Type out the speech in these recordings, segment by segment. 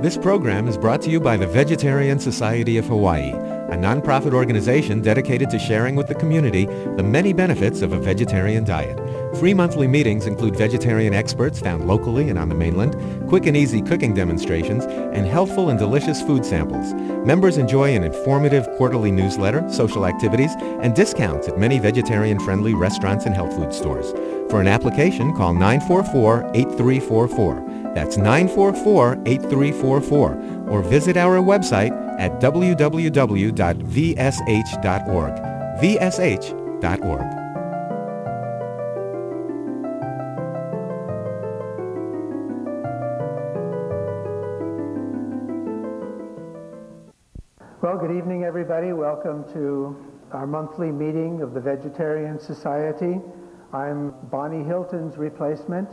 This program is brought to you by the Vegetarian Society of Hawaii, a nonprofit organization dedicated to sharing with the community the many benefits of a vegetarian diet. Free monthly meetings include vegetarian experts found locally and on the mainland, quick and easy cooking demonstrations, and healthful and delicious food samples. Members enjoy an informative quarterly newsletter, social activities, and discounts at many vegetarian-friendly restaurants and health food stores. For an application, call 944-8344. That's 944-8344 or visit our website at www.vsh.org. vsh.org. Well, good evening, everybody. Welcome to our monthly meeting of the Vegetarian Society. I'm Bonnie Hilton's replacement.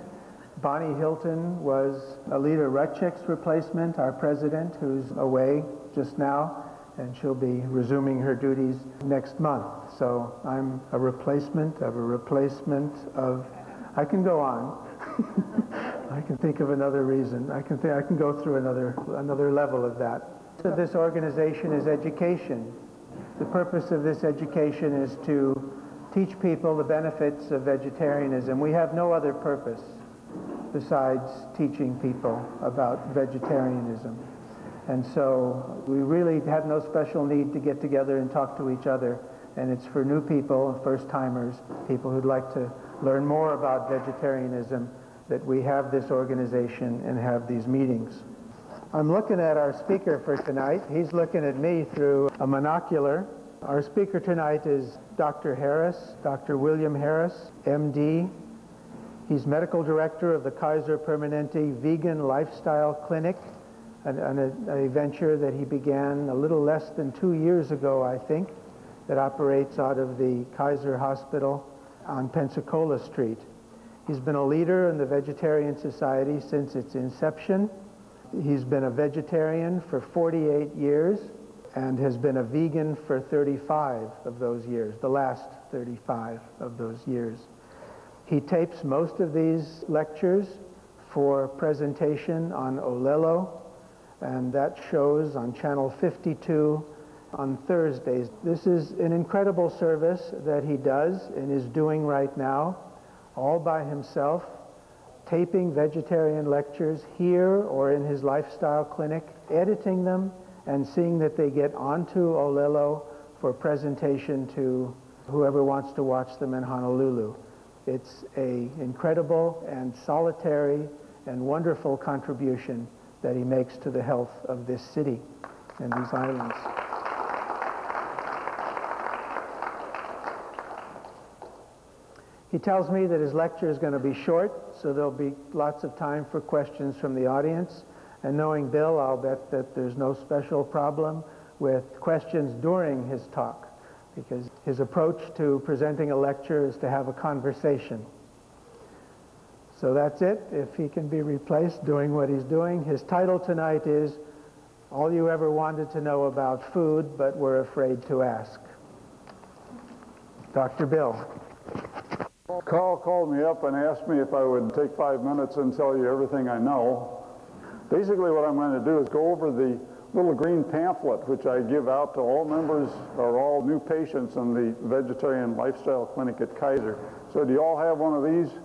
Bonnie Hilton was Alida Rutchick's replacement, our president, who's away just now, and she'll be resuming her duties next month. So I'm a replacement of a replacement of, I can go on. I can think of another reason. I can, th- I can go through another, another level of that. So this organization is education. The purpose of this education is to teach people the benefits of vegetarianism. We have no other purpose besides teaching people about vegetarianism. And so we really have no special need to get together and talk to each other. And it's for new people, first timers, people who'd like to learn more about vegetarianism, that we have this organization and have these meetings. I'm looking at our speaker for tonight. He's looking at me through a monocular. Our speaker tonight is Dr. Harris, Dr. William Harris, MD, He's medical director of the Kaiser Permanente Vegan Lifestyle Clinic, an, an, a venture that he began a little less than two years ago, I think, that operates out of the Kaiser Hospital on Pensacola Street. He's been a leader in the Vegetarian Society since its inception. He's been a vegetarian for 48 years and has been a vegan for 35 of those years, the last 35 of those years. He tapes most of these lectures for presentation on Olelo, and that shows on channel 52 on Thursdays. This is an incredible service that he does and is doing right now, all by himself, taping vegetarian lectures here or in his lifestyle clinic, editing them, and seeing that they get onto Olelo for presentation to whoever wants to watch them in Honolulu. It's a incredible and solitary and wonderful contribution that he makes to the health of this city and these islands. He tells me that his lecture is going to be short, so there'll be lots of time for questions from the audience. And knowing Bill, I'll bet that there's no special problem with questions during his talk because his approach to presenting a lecture is to have a conversation. So that's it. If he can be replaced doing what he's doing. His title tonight is All You Ever Wanted to Know About Food But Were Afraid to Ask. Dr. Bill. Carl called me up and asked me if I would take five minutes and tell you everything I know. Basically what I'm going to do is go over the little green pamphlet which I give out to all members or all new patients in the Vegetarian Lifestyle Clinic at Kaiser. So do you all have one of these?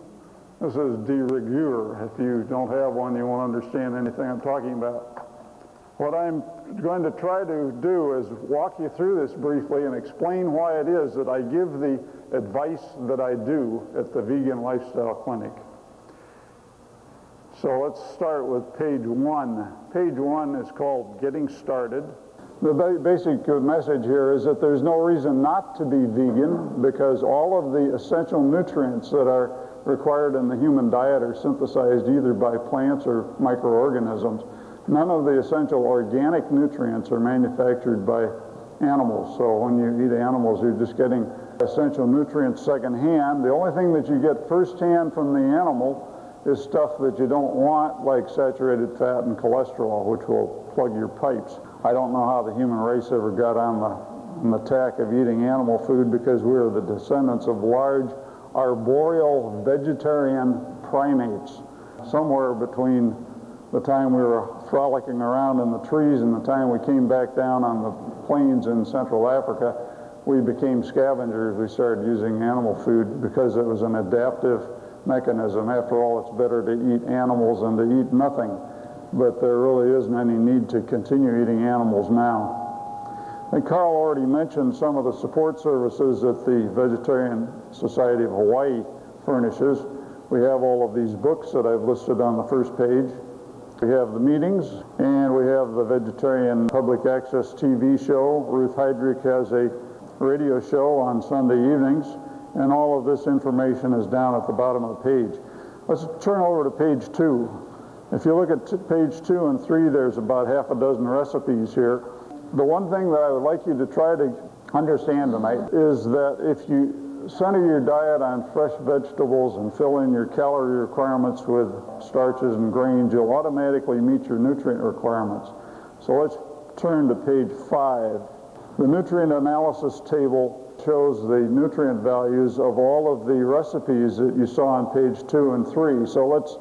This is de rigueur. If you don't have one, you won't understand anything I'm talking about. What I'm going to try to do is walk you through this briefly and explain why it is that I give the advice that I do at the Vegan Lifestyle Clinic. So let's start with page one. Page one is called Getting Started. The basic message here is that there's no reason not to be vegan because all of the essential nutrients that are required in the human diet are synthesized either by plants or microorganisms. None of the essential organic nutrients are manufactured by animals. So when you eat animals, you're just getting essential nutrients secondhand. The only thing that you get firsthand from the animal is stuff that you don't want, like saturated fat and cholesterol, which will plug your pipes. I don't know how the human race ever got on the, on the tack of eating animal food because we are the descendants of large arboreal vegetarian primates. Somewhere between the time we were frolicking around in the trees and the time we came back down on the plains in Central Africa, we became scavengers. We started using animal food because it was an adaptive mechanism. After all, it's better to eat animals than to eat nothing. But there really isn't any need to continue eating animals now. And Carl already mentioned some of the support services that the Vegetarian Society of Hawaii furnishes. We have all of these books that I've listed on the first page. We have the meetings, and we have the Vegetarian Public Access TV show. Ruth Heidrich has a radio show on Sunday evenings, and all of this information is down at the bottom of the page. Let's turn over to page two. If you look at page two and three, there's about half a dozen recipes here. The one thing that I would like you to try to understand tonight is that if you center your diet on fresh vegetables and fill in your calorie requirements with starches and grains, you'll automatically meet your nutrient requirements. So let's turn to page five. The nutrient analysis table shows the nutrient values of all of the recipes that you saw on page two and three. So let's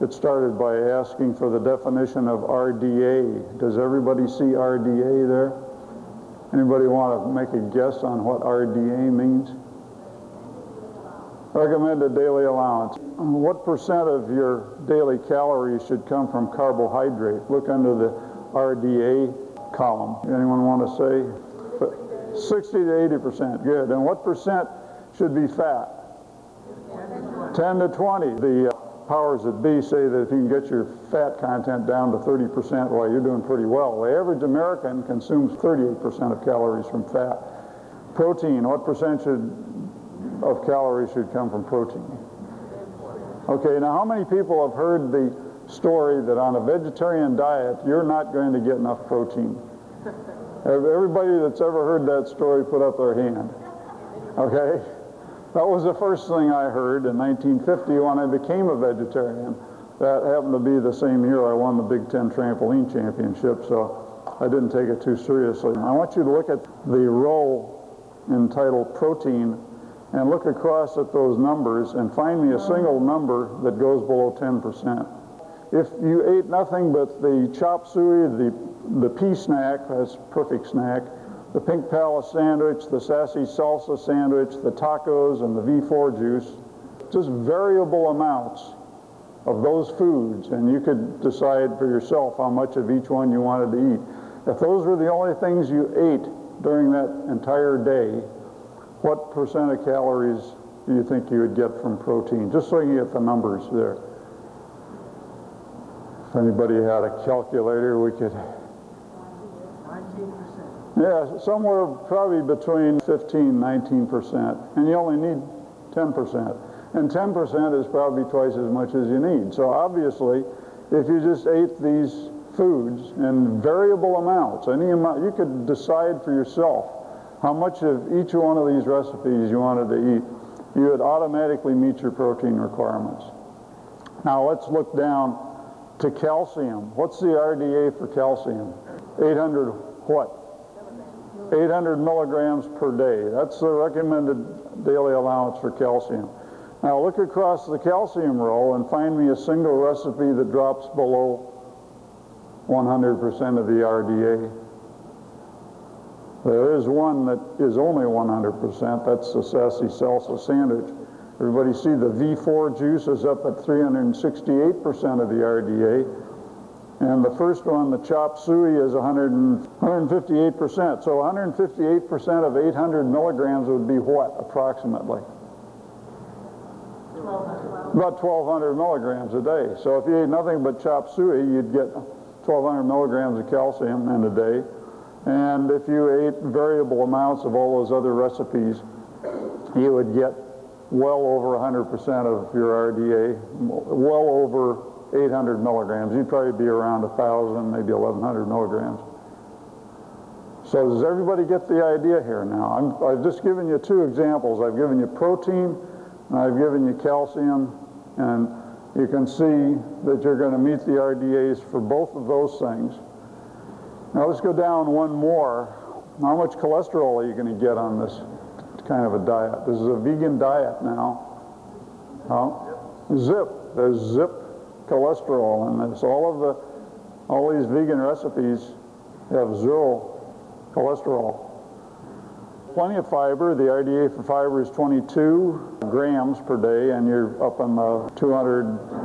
get started by asking for the definition of RDA. Does everybody see RDA there? Anybody want to make a guess on what RDA means? Recommended daily allowance. What percent of your daily calories should come from carbohydrate? Look under the RDA column. Anyone want to say? 60 to 80 percent. Good. And what percent should be fat? 10 to 20. The uh, powers that be say that if you can get your fat content down to 30 percent, well, you're doing pretty well. The average American consumes 38 percent of calories from fat. Protein. What percent should, of calories should come from protein? Okay. Now, how many people have heard the story that on a vegetarian diet you're not going to get enough protein? Everybody that's ever heard that story put up their hand. Okay? That was the first thing I heard in 1950 when I became a vegetarian. That happened to be the same year I won the Big Ten Trampoline Championship, so I didn't take it too seriously. I want you to look at the row entitled protein and look across at those numbers and find me a single number that goes below 10%. If you ate nothing but the chop suey, the the pea snack, that's perfect snack, the pink palace sandwich, the sassy salsa sandwich, the tacos, and the V4 juice. Just variable amounts of those foods, and you could decide for yourself how much of each one you wanted to eat. If those were the only things you ate during that entire day, what percent of calories do you think you would get from protein? Just so you get the numbers there. If anybody had a calculator, we could yeah, somewhere probably between 15 19%, and you only need 10%. And 10% is probably twice as much as you need. So obviously, if you just ate these foods in variable amounts, any amount, you could decide for yourself how much of each one of these recipes you wanted to eat. You would automatically meet your protein requirements. Now let's look down to calcium. What's the RDA for calcium? 800 what? 800 milligrams per day. That's the recommended daily allowance for calcium. Now look across the calcium row and find me a single recipe that drops below 100% of the RDA. There is one that is only 100%. That's the sassy salsa sandwich. Everybody see the V4 juice is up at 368% of the RDA. And the first one, the chop suey, is 158%. So 158% of 800 milligrams would be what, approximately? About 1,200 milligrams a day. So if you ate nothing but chop suey, you'd get 1,200 milligrams of calcium in a day. And if you ate variable amounts of all those other recipes, you would get well over 100% of your RDA, well over 800 milligrams. You'd probably be around 1,000, maybe 1,100 milligrams. So does everybody get the idea here now? i have just given you two examples. I've given you protein, and I've given you calcium, and you can see that you're going to meet the RDAs for both of those things. Now let's go down one more. How much cholesterol are you going to get on this kind of a diet? This is a vegan diet now. Zip. There's zip cholesterol in this. All of the All these vegan recipes have zero cholesterol. Plenty of fiber. The RDA for fiber is 22 grams per day, and you're up in the 200,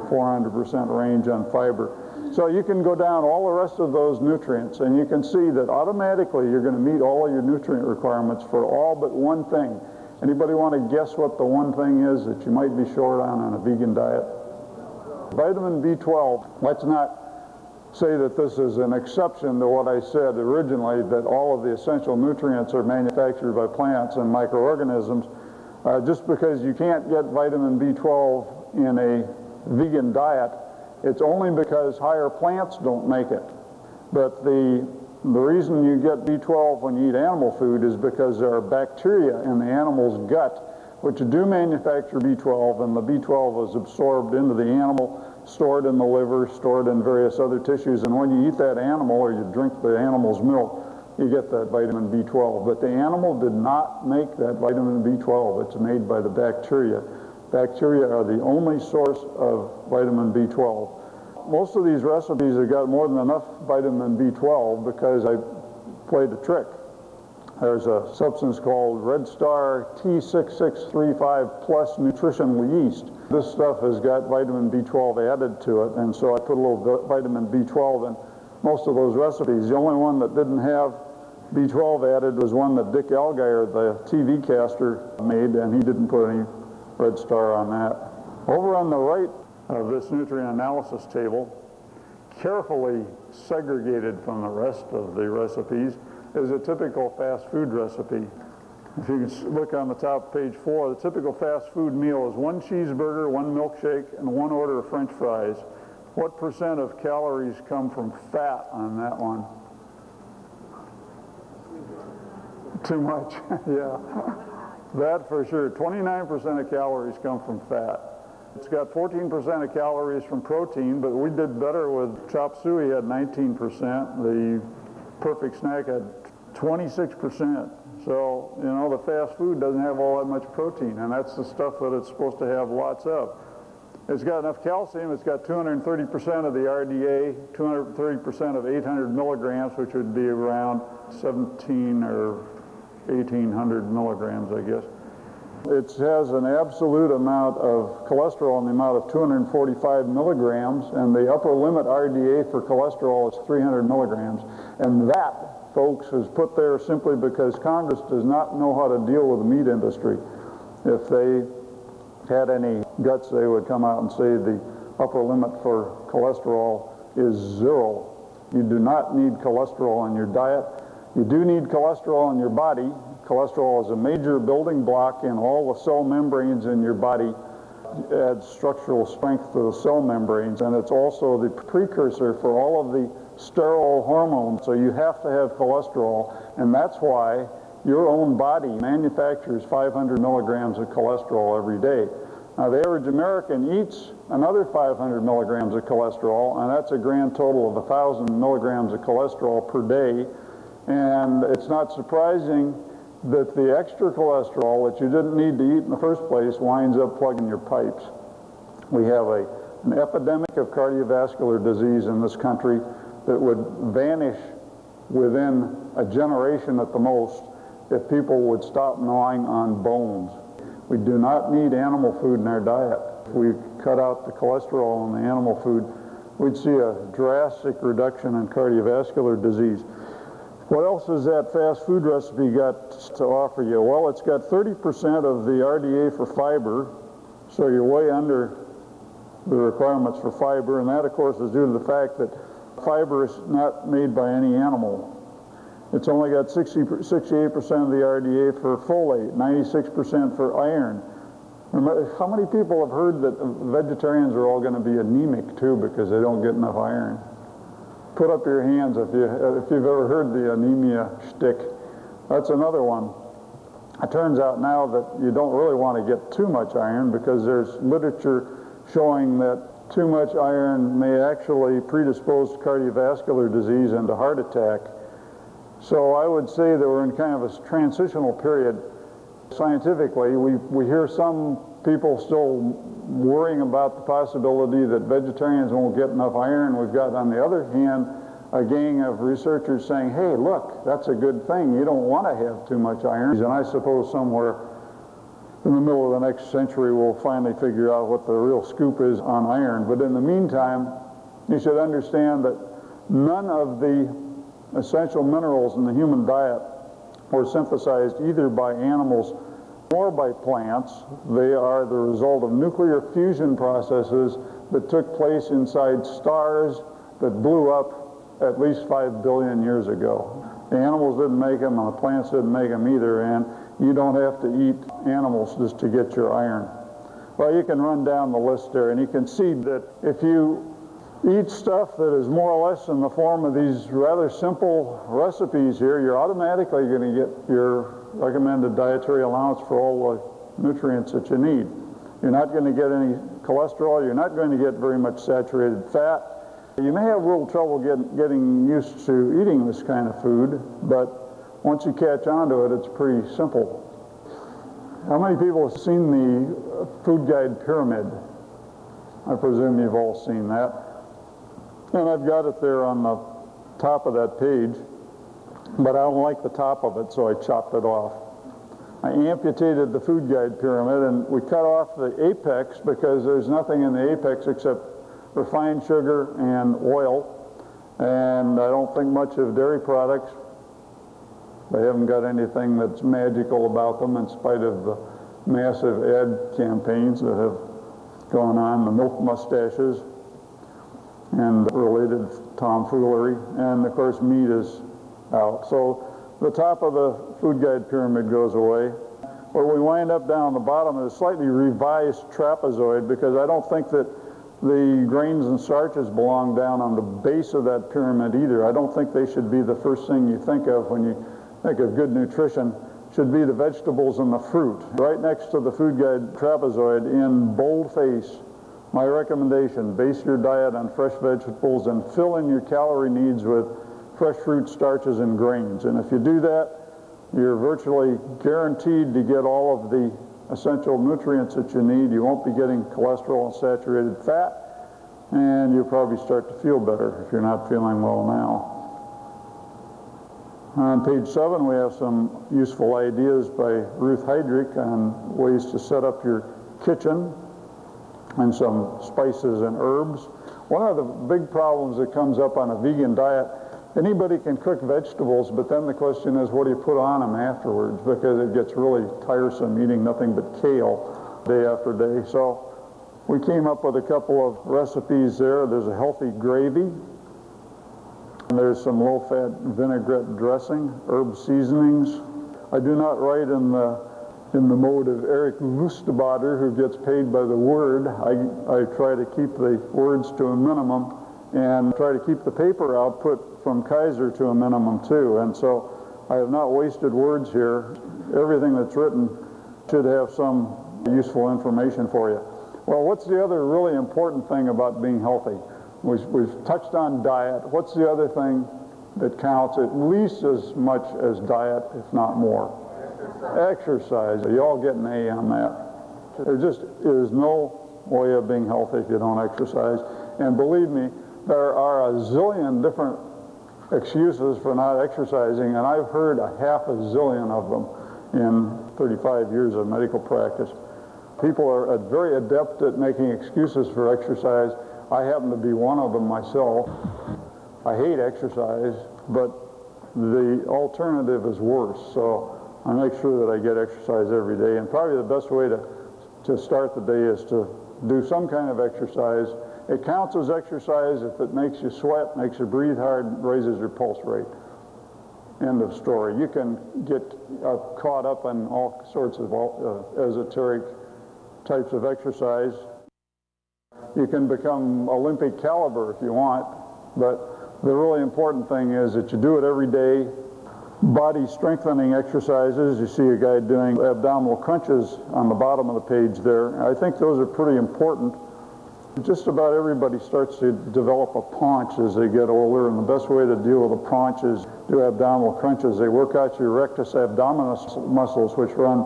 400% range on fiber. So you can go down all the rest of those nutrients, and you can see that automatically you're going to meet all your nutrient requirements for all but one thing. Anybody want to guess what the one thing is that you might be short on on a vegan diet? Vitamin B12. Let's not say that this is an exception to what I said originally, that all of the essential nutrients are manufactured by plants and microorganisms. Uh, just because you can't get vitamin B12 in a vegan diet, it's only because higher plants don't make it. But the, the reason you get B12 when you eat animal food is because there are bacteria in the animal's gut which do manufacture B12, and the B12 is absorbed into the animal stored in the liver, stored in various other tissues, and when you eat that animal or you drink the animal's milk, you get that vitamin B12. But the animal did not make that vitamin B12. It's made by the bacteria. Bacteria are the only source of vitamin B12. Most of these recipes have got more than enough vitamin B12 because I played a trick. There's a substance called Red Star T6635 Plus Nutritional Yeast. This stuff has got vitamin B12 added to it, and so I put a little vitamin B12 in most of those recipes. The only one that didn't have B12 added was one that Dick Allgaier, the TV caster, made, and he didn't put any Red Star on that. Over on the right of this nutrient analysis table, carefully segregated from the rest of the recipes, is a typical fast food recipe. If you can look on the top page four, the typical fast food meal is one cheeseburger, one milkshake, and one order of french fries. What percent of calories come from fat on that one? Too much, yeah. That for sure. 29% of calories come from fat. It's got 14% of calories from protein, but we did better with chop suey had 19%. The perfect snack had 26%. So, you know, the fast food doesn't have all that much protein, and that's the stuff that it's supposed to have lots of. It's got enough calcium. It's got 230% of the RDA, 230% of 800 milligrams, which would be around 17 or 1800 milligrams, I guess. It has an absolute amount of cholesterol in the amount of 245 milligrams, and the upper limit RDA for cholesterol is 300 milligrams. And that, folks, is put there simply because Congress does not know how to deal with the meat industry. If they had any guts, they would come out and say the upper limit for cholesterol is zero. You do not need cholesterol in your diet. You do need cholesterol in your body. Cholesterol is a major building block in all the cell membranes in your body. It adds structural strength to the cell membranes, and it's also the precursor for all of the steroid hormones. So you have to have cholesterol, and that's why your own body manufactures 500 milligrams of cholesterol every day. Now, the average American eats another 500 milligrams of cholesterol, and that's a grand total of 1,000 milligrams of cholesterol per day. And it's not surprising that the extra cholesterol that you didn't need to eat in the first place winds up plugging your pipes. We have a, an epidemic of cardiovascular disease in this country that would vanish within a generation at the most if people would stop gnawing on bones. We do not need animal food in our diet. If we cut out the cholesterol in the animal food, we'd see a drastic reduction in cardiovascular disease. What else has that fast food recipe got to offer you? Well, it's got 30% of the RDA for fiber, so you're way under the requirements for fiber, and that, of course, is due to the fact that fiber is not made by any animal. It's only got 60, 68% of the RDA for folate, 96% for iron. How many people have heard that vegetarians are all going to be anemic, too, because they don't get enough iron? Put up your hands if, you, if you've ever heard the anemia shtick. That's another one. It turns out now that you don't really want to get too much iron because there's literature showing that too much iron may actually predispose to cardiovascular disease and to heart attack. So I would say that we're in kind of a transitional period. Scientifically, we, we hear some people still worrying about the possibility that vegetarians won't get enough iron. We've got, on the other hand, a gang of researchers saying, hey, look, that's a good thing. You don't want to have too much iron. And I suppose somewhere in the middle of the next century we'll finally figure out what the real scoop is on iron. But in the meantime, you should understand that none of the essential minerals in the human diet were synthesized either by animals or by plants. They are the result of nuclear fusion processes that took place inside stars that blew up at least five billion years ago. The animals didn't make them, and the plants didn't make them either, and you don't have to eat animals just to get your iron. Well, you can run down the list there, and you can see that if you eat stuff that is more or less in the form of these rather simple recipes here, you're automatically going to get your recommended dietary allowance for all the nutrients that you need. You're not going to get any cholesterol. You're not going to get very much saturated fat. You may have a little trouble get, getting used to eating this kind of food, but once you catch on to it, it's pretty simple. How many people have seen the food guide pyramid? I presume you've all seen that. And I've got it there on the top of that page, but I don't like the top of it, so I chopped it off. I amputated the food guide pyramid and we cut off the apex because there's nothing in the apex except refined sugar and oil. And I don't think much of dairy products. They haven't got anything that's magical about them in spite of the massive ad campaigns that have gone on, the milk mustaches and related tomfoolery. And of course, meat is out. So the top of the food guide pyramid goes away. Where we wind up down the bottom is a slightly revised trapezoid because I don't think that the grains and starches belong down on the base of that pyramid either. I don't think they should be the first thing you think of when you think of good nutrition. Should be the vegetables and the fruit. Right next to the food guide trapezoid in boldface, my recommendation, base your diet on fresh vegetables and fill in your calorie needs with fresh fruit, starches, and grains. And if you do that, you're virtually guaranteed to get all of the essential nutrients that you need. You won't be getting cholesterol and saturated fat, and you'll probably start to feel better if you're not feeling well now. On page seven, we have some useful ideas by Ruth Heidrich on ways to set up your kitchen and some spices and herbs. One of the big problems that comes up on a vegan diet Anybody can cook vegetables, but then the question is, what do you put on them afterwards? Because it gets really tiresome eating nothing but kale day after day. So we came up with a couple of recipes there. There's a healthy gravy. And there's some low-fat vinaigrette dressing, herb seasonings. I do not write in the in the mode of Eric Wustebader, who gets paid by the word. I, I try to keep the words to a minimum and try to keep the paper output from Kaiser to a minimum too. And so I have not wasted words here. Everything that's written should have some useful information for you. Well, what's the other really important thing about being healthy? We've, we've touched on diet. What's the other thing that counts at least as much as diet, if not more? Exercise. You all get an A on that. There just is no way of being healthy if you don't exercise. And believe me, there are a zillion different excuses for not exercising, and I've heard a half a zillion of them in 35 years of medical practice. People are very adept at making excuses for exercise. I happen to be one of them myself. I hate exercise, but the alternative is worse. So I make sure that I get exercise every day. And probably the best way to, to start the day is to do some kind of exercise it counts as exercise if it makes you sweat, makes you breathe hard, raises your pulse rate. End of story. You can get uh, caught up in all sorts of uh, esoteric types of exercise. You can become Olympic caliber if you want, but the really important thing is that you do it every day. Body strengthening exercises. You see a guy doing abdominal crunches on the bottom of the page there. I think those are pretty important just about everybody starts to develop a paunch as they get older, and the best way to deal with a paunch is do abdominal crunches. They work out your rectus abdominis muscles, which run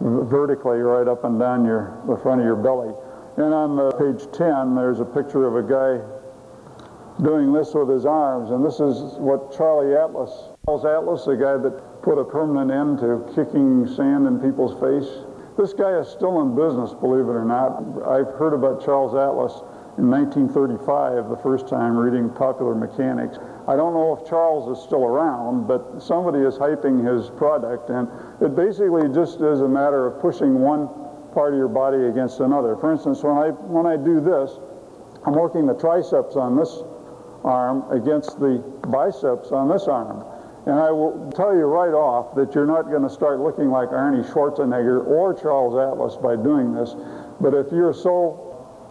vertically right up and down your, the front of your belly. And on the page 10, there's a picture of a guy doing this with his arms, and this is what Charlie Atlas, Charles Atlas, the guy that put a permanent end to kicking sand in people's face. This guy is still in business, believe it or not. I've heard about Charles Atlas in 1935, the first time reading Popular Mechanics. I don't know if Charles is still around, but somebody is hyping his product, and it basically just is a matter of pushing one part of your body against another. For instance, when I, when I do this, I'm working the triceps on this arm against the biceps on this arm. And I will tell you right off that you're not going to start looking like Arnie Schwarzenegger or Charles Atlas by doing this. But if you're so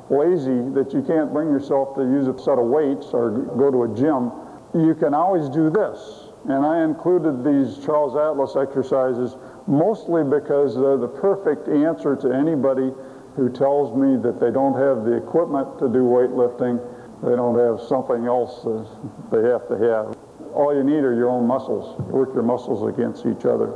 lazy that you can't bring yourself to use a set of weights or go to a gym, you can always do this. And I included these Charles Atlas exercises mostly because they're the perfect answer to anybody who tells me that they don't have the equipment to do weightlifting, they don't have something else that they have to have. All you need are your own muscles. Work your muscles against each other.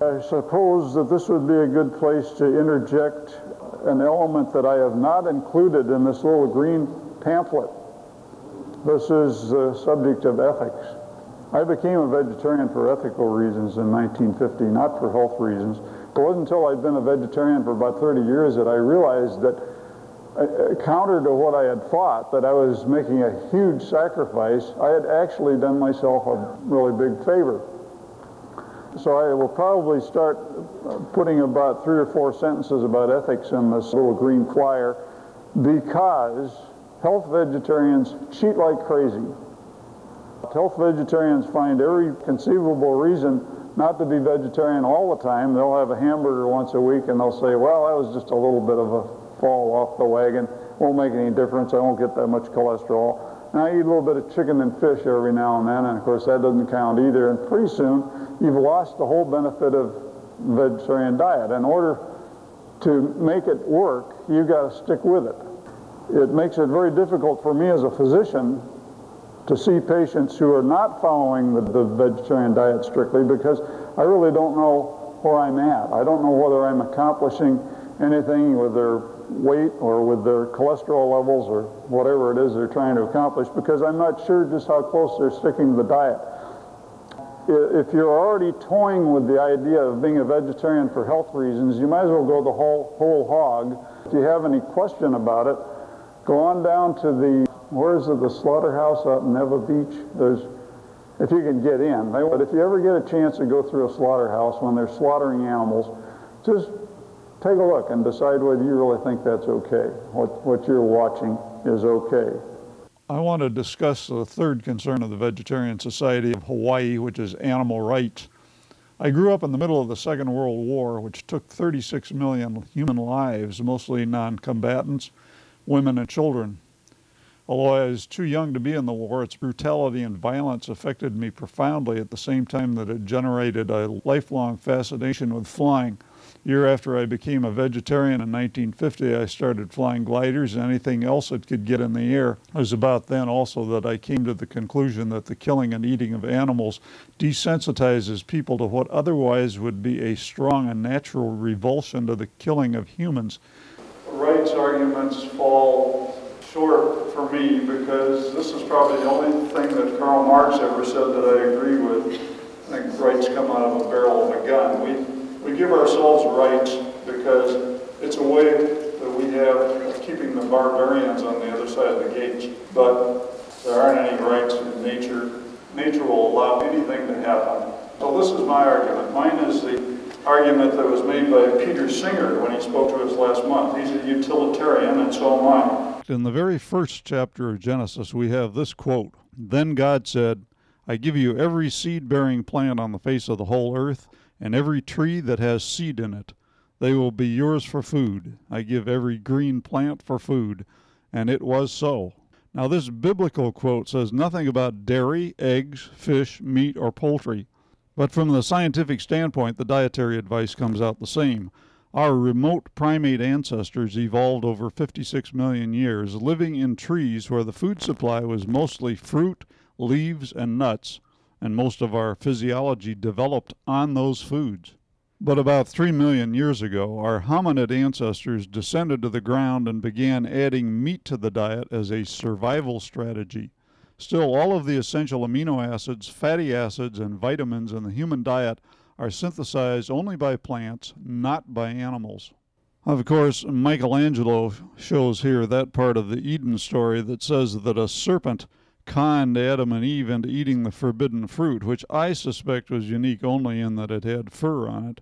I suppose that this would be a good place to interject an element that I have not included in this little green pamphlet. This is the subject of ethics. I became a vegetarian for ethical reasons in 1950, not for health reasons. It wasn't until I'd been a vegetarian for about 30 years that I realized that, Uh, uh, counter to what I had thought, that I was making a huge sacrifice. I had actually done myself a really big favor. So I will probably start uh, putting about three or four sentences about ethics in this little green flyer because health vegetarians cheat like crazy. Health vegetarians find every conceivable reason not to be vegetarian all the time. They'll have a hamburger once a week and they'll say, well, that was just a little bit of a fall off the wagon. Won't make any difference. I won't get that much cholesterol. And I eat a little bit of chicken and fish every now and then, and of course that doesn't count either. And pretty soon, you've lost the whole benefit of vegetarian diet. In order to make it work, you've got to stick with it. It makes it very difficult for me as a physician to see patients who are not following the, the vegetarian diet strictly because I really don't know where I'm at. I don't know whether I'm accomplishing anything with their weight or with their cholesterol levels or whatever it is they're trying to accomplish because I'm not sure just how close they're sticking to the diet if you're already toying with the idea of being a vegetarian for health reasons, you might as well go the whole, whole hog. If you have any question about it, go on down to the, where is it, the slaughterhouse out in Ewa Beach? There's, if you can get in. But if you ever get a chance to go through a slaughterhouse when they're slaughtering animals, just take a look and decide whether you really think that's okay. What, what you're watching is okay. I want to discuss the third concern of the Vegetarian Society of Hawaii, which is animal rights. I grew up in the middle of the Second World War, which took 36 million human lives, mostly non combatants, women, and children. Although I was too young to be in the war, its brutality and violence affected me profoundly at the same time that it generated a lifelong fascination with flying year after I became a vegetarian in 1950, I started flying gliders and anything else that could get in the air. It was about then also that I came to the conclusion that the killing and eating of animals desensitizes people to what otherwise would be a strong and natural revulsion to the killing of humans. Rights arguments fall short for me because this is probably the only thing that Karl Marx ever said that I agree with. I think rights come out of a barrel of a gun. We we give ourselves rights because it's a way that we have of keeping the barbarians on the other side of the gates. But there aren't any rights in nature. Nature will allow anything to happen. So this is my argument. Mine is the argument that was made by Peter Singer when he spoke to us last month. He's a utilitarian, and so am I. In the very first chapter of Genesis, we have this quote Then God said, I give you every seed bearing plant on the face of the whole earth and every tree that has seed in it. They will be yours for food. I give every green plant for food. And it was so. Now, this biblical quote says nothing about dairy, eggs, fish, meat, or poultry. But from the scientific standpoint, the dietary advice comes out the same. Our remote primate ancestors evolved over 56 million years, living in trees where the food supply was mostly fruit, leaves, and nuts, and most of our physiology developed on those foods. But about 3 million years ago, our hominid ancestors descended to the ground and began adding meat to the diet as a survival strategy. Still, all of the essential amino acids, fatty acids, and vitamins in the human diet are synthesized only by plants, not by animals. Of course, Michelangelo shows here that part of the Eden story that says that a serpent conned Adam and Eve into eating the forbidden fruit, which I suspect was unique only in that it had fur on it.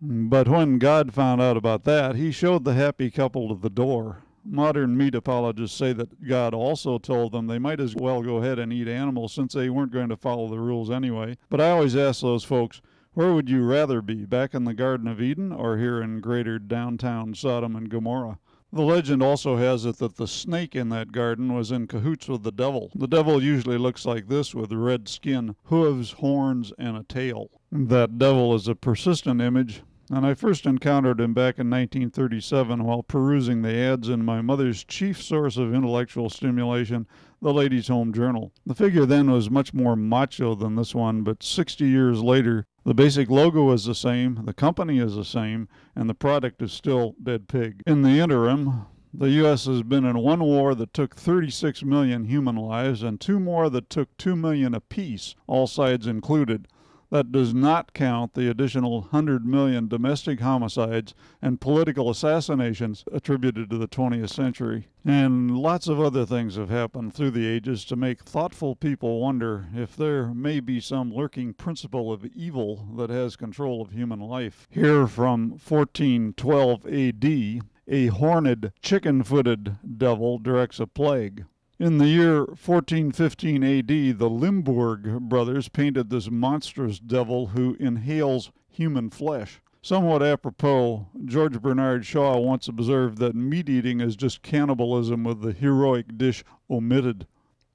But when God found out about that, he showed the happy couple to the door. Modern meat apologists say that God also told them they might as well go ahead and eat animals since they weren't going to follow the rules anyway. But I always ask those folks, where would you rather be, back in the Garden of Eden or here in greater downtown Sodom and Gomorrah? The legend also has it that the snake in that garden was in cahoots with the devil. The devil usually looks like this with red skin, hooves, horns, and a tail. That devil is a persistent image and I first encountered him back in 1937 while perusing the ads in my mother's chief source of intellectual stimulation, the Ladies' Home Journal. The figure then was much more macho than this one, but 60 years later, the basic logo is the same, the company is the same, and the product is still Dead Pig. In the interim, the U.S. has been in one war that took 36 million human lives and two more that took 2 million apiece, all sides included. That does not count the additional 100 million domestic homicides and political assassinations attributed to the 20th century. And lots of other things have happened through the ages to make thoughtful people wonder if there may be some lurking principle of evil that has control of human life. Here from 1412 AD, a horned, chicken footed devil directs a plague. In the year 1415 AD, the Limburg brothers painted this monstrous devil who inhales human flesh. Somewhat apropos, George Bernard Shaw once observed that meat eating is just cannibalism with the heroic dish omitted.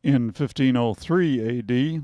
In 1503 AD,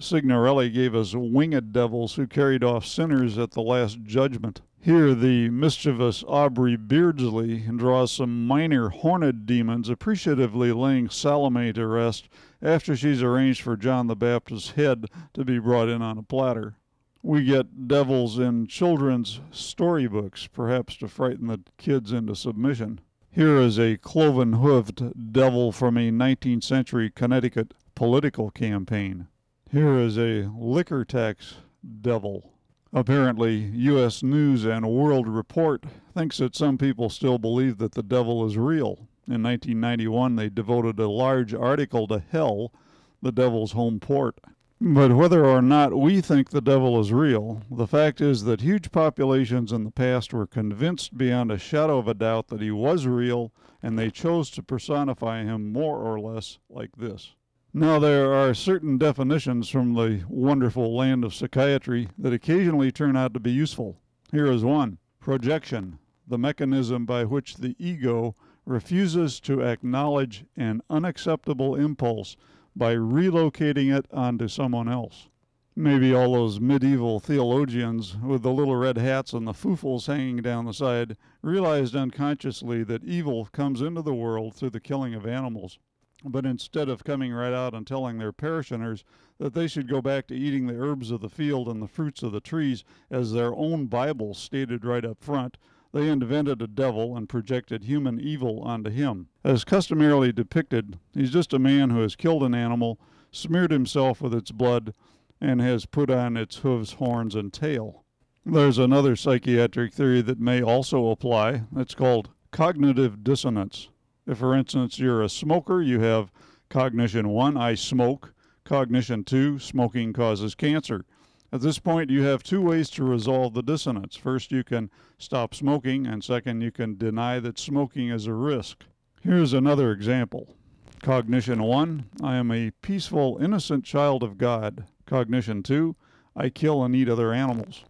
Signorelli gave us winged devils who carried off sinners at the Last Judgment. Here the mischievous Aubrey Beardsley draws some minor horned demons appreciatively laying Salome to rest after she's arranged for John the Baptist's head to be brought in on a platter. We get devils in children's storybooks, perhaps to frighten the kids into submission. Here is a cloven hoofed devil from a 19th century Connecticut political campaign. Here is a liquor tax devil. Apparently, U.S. News and World Report thinks that some people still believe that the devil is real. In 1991, they devoted a large article to hell, the devil's home port. But whether or not we think the devil is real, the fact is that huge populations in the past were convinced beyond a shadow of a doubt that he was real, and they chose to personify him more or less like this. Now, there are certain definitions from the wonderful land of psychiatry that occasionally turn out to be useful. Here is one projection, the mechanism by which the ego refuses to acknowledge an unacceptable impulse by relocating it onto someone else. Maybe all those medieval theologians with the little red hats and the foofles hanging down the side realized unconsciously that evil comes into the world through the killing of animals. But instead of coming right out and telling their parishioners that they should go back to eating the herbs of the field and the fruits of the trees, as their own Bible stated right up front, they invented a devil and projected human evil onto him. As customarily depicted, he's just a man who has killed an animal, smeared himself with its blood, and has put on its hooves, horns, and tail. There's another psychiatric theory that may also apply. It's called cognitive dissonance. If, for instance, you're a smoker, you have cognition one, I smoke. Cognition two, smoking causes cancer. At this point, you have two ways to resolve the dissonance. First, you can stop smoking, and second, you can deny that smoking is a risk. Here's another example. Cognition 1, I am a peaceful, innocent child of God. Cognition 2, I kill and eat other animals.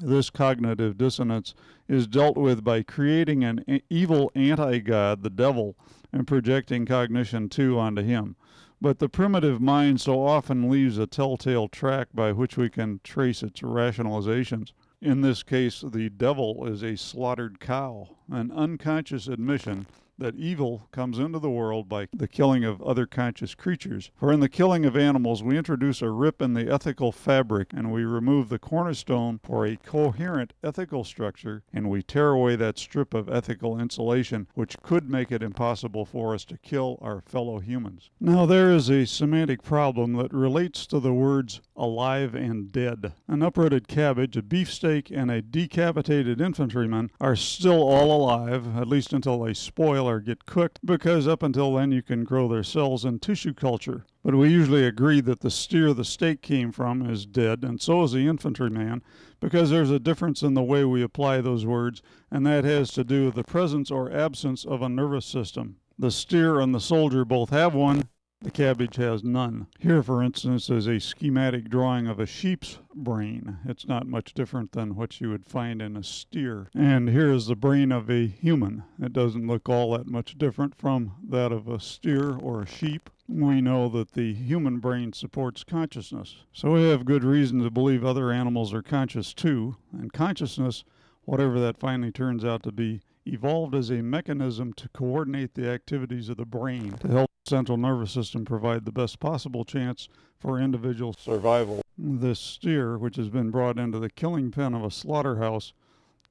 This cognitive dissonance is dealt with by creating an evil anti God, the devil, and projecting cognition too onto him. But the primitive mind so often leaves a telltale track by which we can trace its rationalizations. In this case, the devil is a slaughtered cow. an unconscious admission that evil comes into the world by the killing of other conscious creatures. For in the killing of animals, we introduce a rip in the ethical fabric and we remove the cornerstone for a coherent ethical structure and we tear away that strip of ethical insulation which could make it impossible for us to kill our fellow humans. Now, there is a semantic problem that relates to the words alive and dead. An uprooted cabbage, a beefsteak, and a decapitated infantryman are still all alive, at least until they spoil or get cooked, because up until then you can grow their cells in tissue culture. But we usually agree that the steer the steak came from is dead, and so is the infantryman, because there's a difference in the way we apply those words, and that has to do with the presence or absence of a nervous system. The steer and the soldier both have one, the cabbage has none. Here, for instance, is a schematic drawing of a sheep's brain. It's not much different than what you would find in a steer. And here is the brain of a human. It doesn't look all that much different from that of a steer or a sheep. We know that the human brain supports consciousness. So we have good reason to believe other animals are conscious too. And consciousness, whatever that finally turns out to be, evolved as a mechanism to coordinate the activities of the brain to help the central nervous system provide the best possible chance for individual survival. This steer, which has been brought into the killing pen of a slaughterhouse,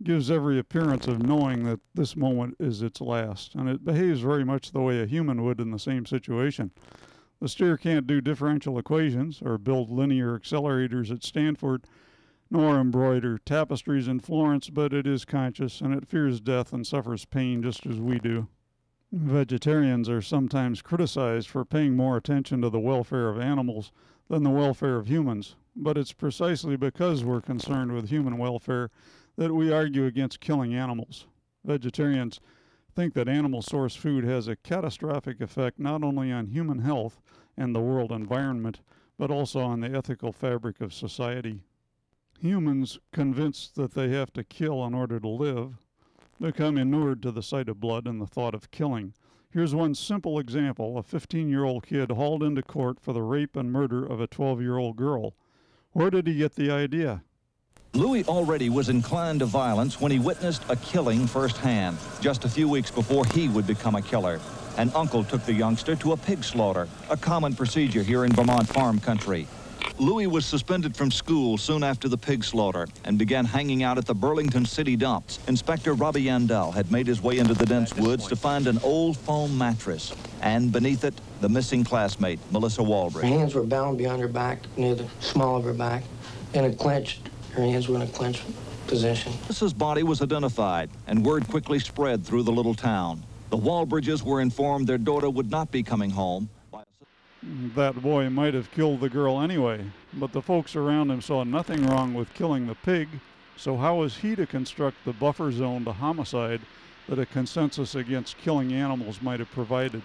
gives every appearance of knowing that this moment is its last, and it behaves very much the way a human would in the same situation. The steer can't do differential equations or build linear accelerators at Stanford, nor embroider tapestries in Florence, but it is conscious and it fears death and suffers pain just as we do. Vegetarians are sometimes criticized for paying more attention to the welfare of animals than the welfare of humans, but it's precisely because we're concerned with human welfare that we argue against killing animals. Vegetarians think that animal source food has a catastrophic effect not only on human health and the world environment, but also on the ethical fabric of society. Humans, convinced that they have to kill in order to live, become inured to the sight of blood and the thought of killing. Here's one simple example a 15 year old kid hauled into court for the rape and murder of a 12 year old girl. Where did he get the idea? Louis already was inclined to violence when he witnessed a killing firsthand, just a few weeks before he would become a killer. An uncle took the youngster to a pig slaughter, a common procedure here in Vermont farm country. Louis was suspended from school soon after the pig slaughter and began hanging out at the Burlington City dumps. Inspector Robbie Yandell had made his way into the dense woods to find an old foam mattress, and beneath it, the missing classmate, Melissa Walbridge. Her hands were bound behind her back, near the small of her back, and a clenched. Her hands were in a clenched position. Melissa's body was identified, and word quickly spread through the little town. The Walbridges were informed their daughter would not be coming home, that boy might have killed the girl anyway, but the folks around him saw nothing wrong with killing the pig, so how was he to construct the buffer zone to homicide that a consensus against killing animals might have provided?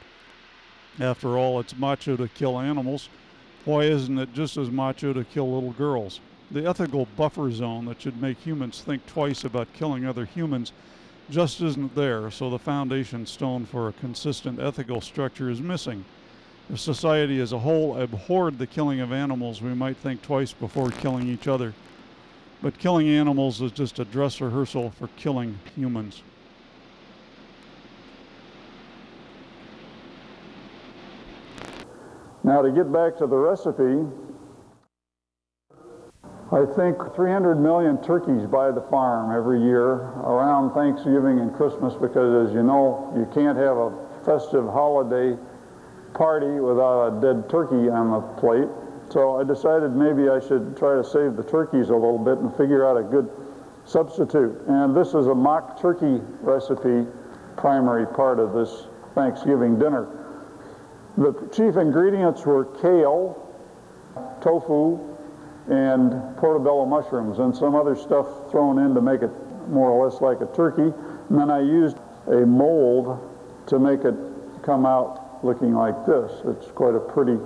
After all, it's macho to kill animals. Why isn't it just as macho to kill little girls? The ethical buffer zone that should make humans think twice about killing other humans just isn't there, so the foundation stone for a consistent ethical structure is missing. Society as a whole abhorred the killing of animals, we might think twice before killing each other. But killing animals is just a dress rehearsal for killing humans. Now, to get back to the recipe, I think 300 million turkeys by the farm every year around Thanksgiving and Christmas because, as you know, you can't have a festive holiday party without uh, a dead turkey on the plate. So I decided maybe I should try to save the turkeys a little bit and figure out a good substitute. And this is a mock turkey recipe, primary part of this Thanksgiving dinner. The chief ingredients were kale, tofu, and portobello mushrooms, and some other stuff thrown in to make it more or less like a turkey. And then I used a mold to make it come out looking like this. It's quite a pretty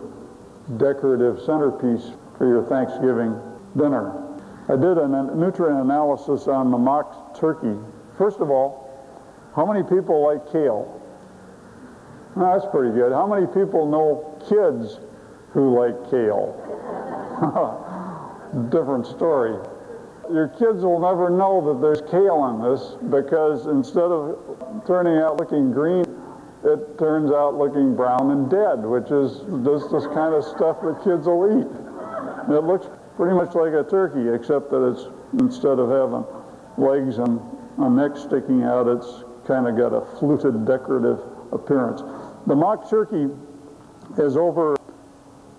decorative centerpiece for your Thanksgiving dinner. I did a nutrient analysis on the mock turkey. First of all, how many people like kale? that's pretty good. How many people know kids who like kale? Different story. your kids will never know that there's kale in this because instead of turning out looking green, it turns out looking brown and dead, which is just this kind of stuff that kids will eat. It looks pretty much like a turkey, except that it's instead of having legs and a neck sticking out, it's kind of got a fluted decorative appearance. The mock turkey is over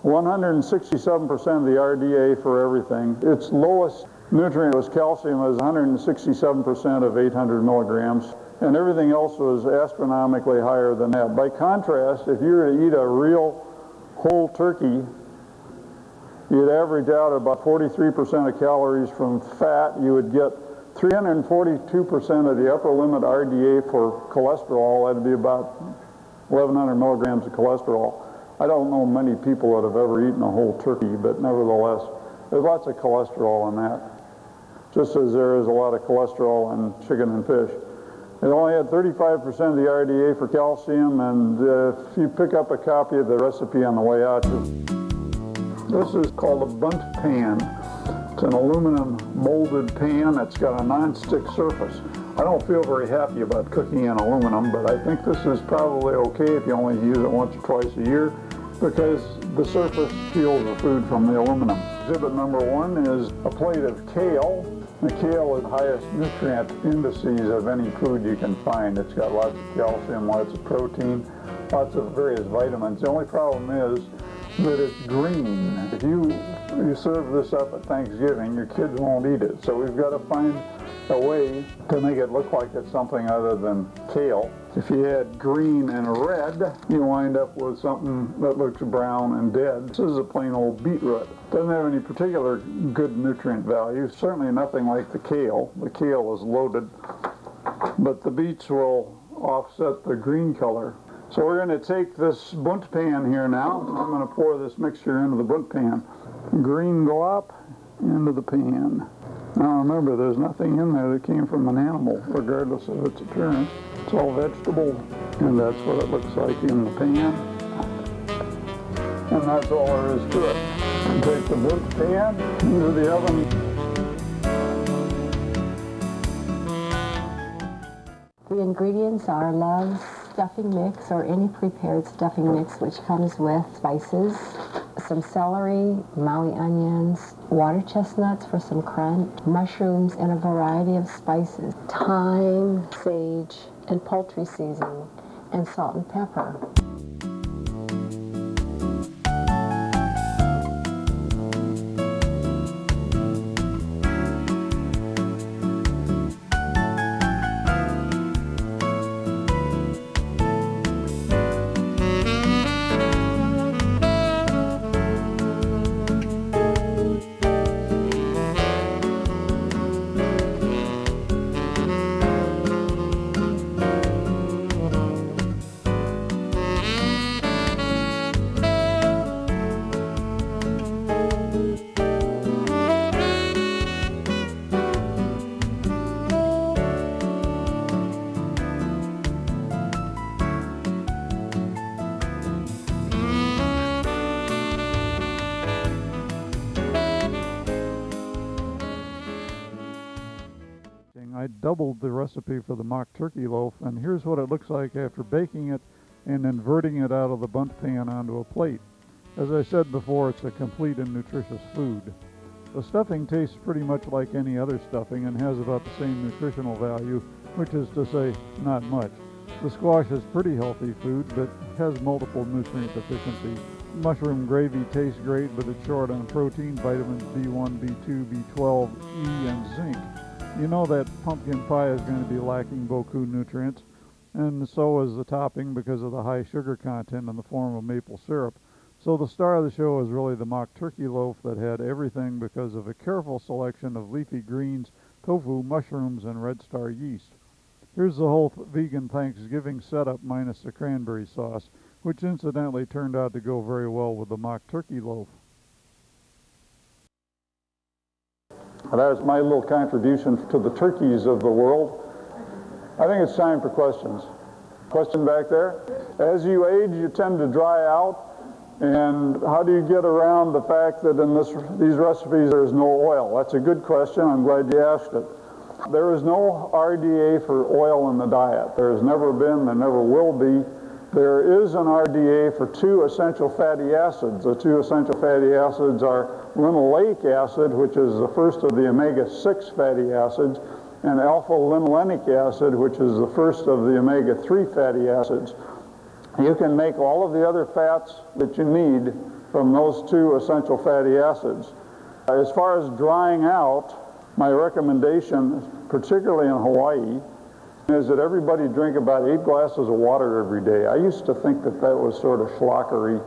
167% of the RDA for everything. Its lowest nutrient was calcium, is 167% of 800 milligrams, and everything else was astronomically higher than that. By contrast, if you were to eat a real whole turkey, you'd average out about 43% of calories from fat. You would get 342% of the upper limit RDA for cholesterol. That'd be about 1,100 milligrams of cholesterol. I don't know many people that have ever eaten a whole turkey, but nevertheless, there's lots of cholesterol in that, just as there is a lot of cholesterol in chicken and fish. It only had 35% of the RDA for calcium, and uh, if you pick up a copy of the recipe on the way out, this is called a Bundt pan. It's an aluminum molded pan that's got a non-stick surface. I don't feel very happy about cooking in aluminum, but I think this is probably okay if you only use it once or twice a year because the surface peels the food from the aluminum. Exhibit number one is a plate of kale. The kale is the highest nutrient indices of any food you can find. It's got lots of calcium, lots of protein, lots of various vitamins. The only problem is that it's green. If you, you serve this up at Thanksgiving, your kids won't eat it. So we've got to find a way to make it look like it's something other than kale. If you add green and red, you wind up with something that looks brown and dead. This is a plain old beetroot. Doesn't have any particular good nutrient value, certainly nothing like the kale. The kale is loaded, but the beets will offset the green color. So we're going to take this Bundt pan here now. I'm going to pour this mixture into the Bundt pan. Green glop into the pan. Now remember, there's nothing in there that came from an animal, regardless of its appearance. It's all vegetable, and that's what it looks like in the pan. And that's all there is to it. Take the Bundt pan into the oven. The ingredients are Love's stuffing mix or any prepared stuffing mix which comes with spices, some celery, Maui onions, water chestnuts for some crunch, mushrooms, and a variety of spices, thyme, sage, and poultry seasoning, and salt and pepper. Doubled the recipe for the mock turkey loaf, and here's what it looks like after baking it and inverting it out of the Bundt pan onto a plate. As I said before, it's a complete and nutritious food. The stuffing tastes pretty much like any other stuffing and has about the same nutritional value, which is to say, not much. The squash is pretty healthy food, but has multiple nutrient deficiencies. Mushroom gravy tastes great, but it's short on protein, vitamins B1, B2, B12, E, and zinc. You know that pumpkin pie is going to be lacking Boku nutrients, and so is the topping because of the high sugar content in the form of maple syrup. So the star of the show is really the mock turkey loaf that had everything because of a careful selection of leafy greens, tofu, mushrooms, and red star yeast. Here's the whole vegan Thanksgiving setup minus the cranberry sauce, which incidentally turned out to go very well with the mock turkey loaf. That is my little contribution to the turkeys of the world. I think it's time for questions. Question back there? As you age, you tend to dry out. And how do you get around the fact that in this, these recipes there's no oil? That's a good question. I'm glad you asked it. There is no RDA for oil in the diet. There has never been, there never will be. There is an RDA for two essential fatty acids. The two essential fatty acids are linoleic acid, which is the first of the omega-6 fatty acids, and alpha-linolenic acid, which is the first of the omega-3 fatty acids. You can make all of the other fats that you need from those two essential fatty acids. As far as drying out, my recommendation, particularly in Hawaii, is that everybody drink about eight glasses of water every day. I used to think that that was sort of schlockery,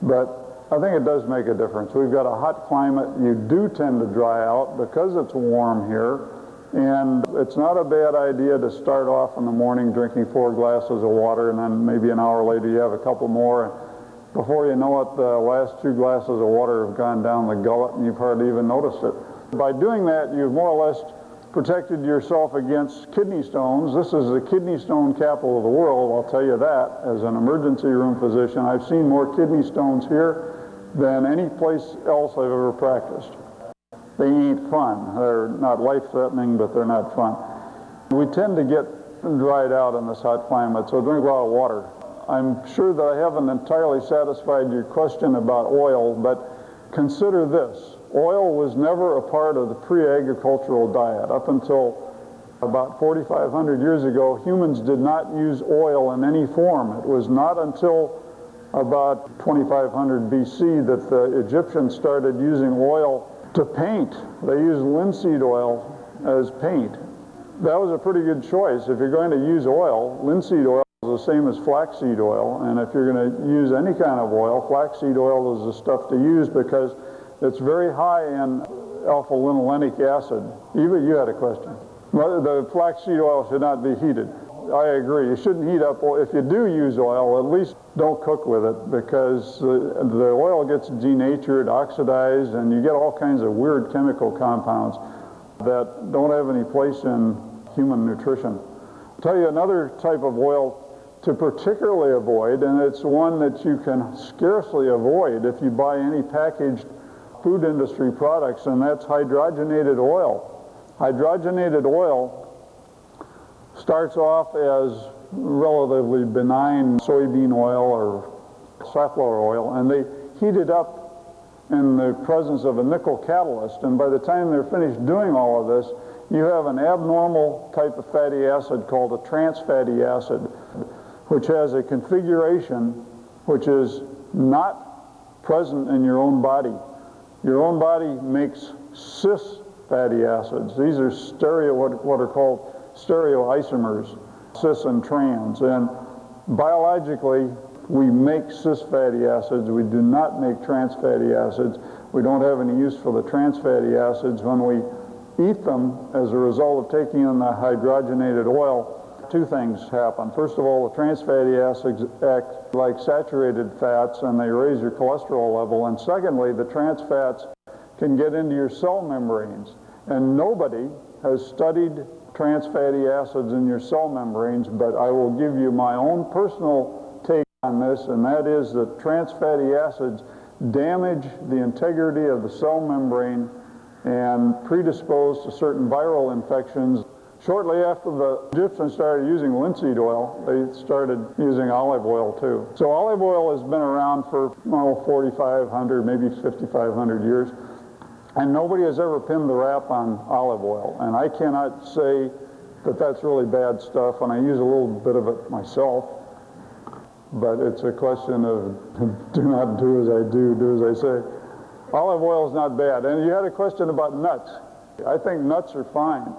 but I think it does make a difference. We've got a hot climate. You do tend to dry out because it's warm here. And it's not a bad idea to start off in the morning drinking four glasses of water, and then maybe an hour later you have a couple more. Before you know it, the last two glasses of water have gone down the gullet, and you've hardly even noticed it. By doing that, you've more or less protected yourself against kidney stones. This is the kidney stone capital of the world, I'll tell you that. As an emergency room physician, I've seen more kidney stones here than any place else I've ever practiced. They ain't fun. They're not life-threatening, but they're not fun. We tend to get dried out in this hot climate, so drink a lot of water. I'm sure that I haven't entirely satisfied your question about oil, but consider this. Oil was never a part of the pre-agricultural diet. Up until about 4,500 years ago, humans did not use oil in any form. It was not until about 2500 BC that the Egyptians started using oil to paint. They used linseed oil as paint. That was a pretty good choice. If you're going to use oil, linseed oil is the same as flaxseed oil. And if you're going to use any kind of oil, flaxseed oil is the stuff to use because it's very high in alpha-linolenic acid. Eva, you had a question. The flaxseed oil should not be heated. I agree. You shouldn't heat up oil. If you do use oil, at least don't cook with it because the, the oil gets denatured, oxidized, and you get all kinds of weird chemical compounds that don't have any place in human nutrition. I'll tell you another type of oil to particularly avoid, and it's one that you can scarcely avoid if you buy any packaged food industry products, and that's hydrogenated oil. Hydrogenated oil starts off as relatively benign soybean oil or safflower oil, and they heat it up in the presence of a nickel catalyst, and by the time they're finished doing all of this, you have an abnormal type of fatty acid called a trans fatty acid, which has a configuration which is not present in your own body. Your own body makes cis fatty acids. These are stereo, what, what are called stereoisomers, cis and trans. And biologically, we make cis fatty acids. We do not make trans fatty acids. We don't have any use for the trans fatty acids. When we eat them as a result of taking in the hydrogenated oil, two things happen. First of all, the trans fatty acids act like saturated fats and they raise your cholesterol level. And secondly, the trans fats can get into your cell membranes. And nobody has studied trans fatty acids in your cell membranes, but I will give you my own personal take on this, and that is that trans fatty acids damage the integrity of the cell membrane and predispose to certain viral infections. Shortly after the Egyptians started using linseed oil, they started using olive oil too. So olive oil has been around for oh, 4,500, maybe 5,500 years. And nobody has ever pinned the rap on olive oil. And I cannot say that that's really bad stuff, and I use a little bit of it myself. But it's a question of do not do as I do, do as I say. Olive oil is not bad. And you had a question about nuts. I think nuts are fine.